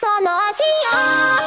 その足を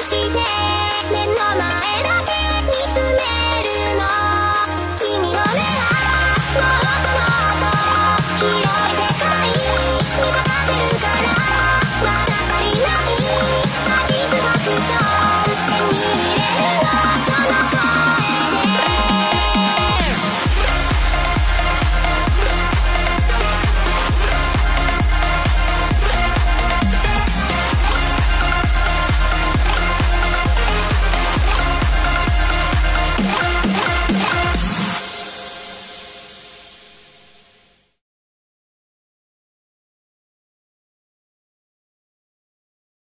して目の前だ